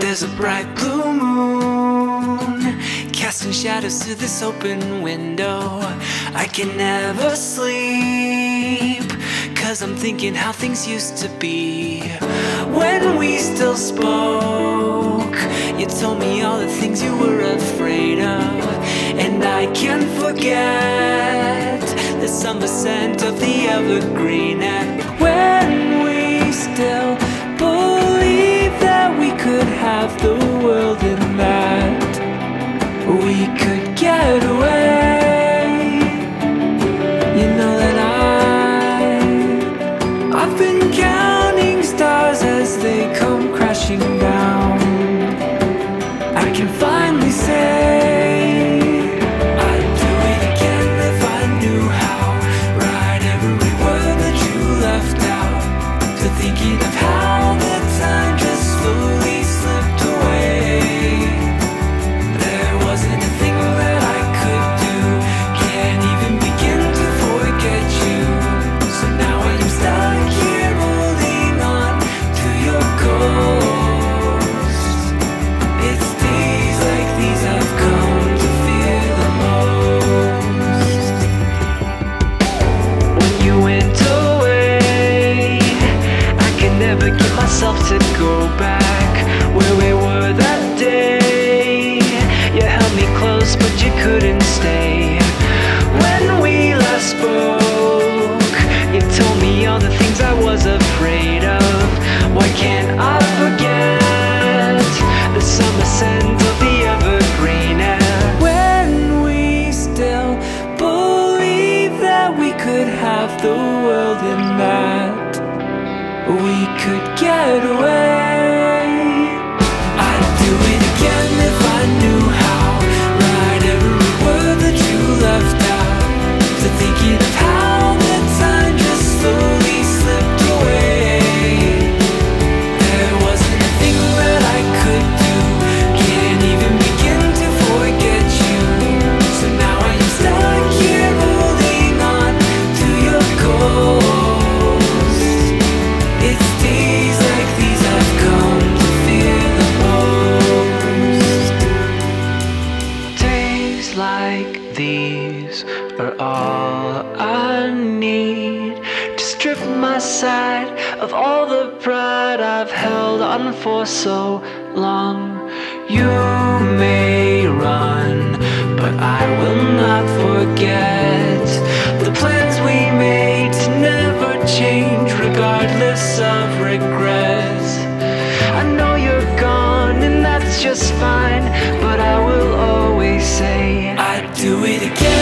There's a bright blue moon casting shadows through this open window. I can never sleep, cause I'm thinking how things used to be when we still spoke. You told me all the things you were afraid of, and I can't forget the summer scent of the evergreen. And could have the world in that we could get away. You know that I, I've been counting stars as they come crashing myself to go back where we were that day. You held me close, but you couldn't stay. We could get away. are all I need to strip my side of all the pride I've held on for so long. You may run, but I will not forget the plans we made to never change, regardless of regrets. I know you're gone, and that's just fine, but I will always say, I'd do it again.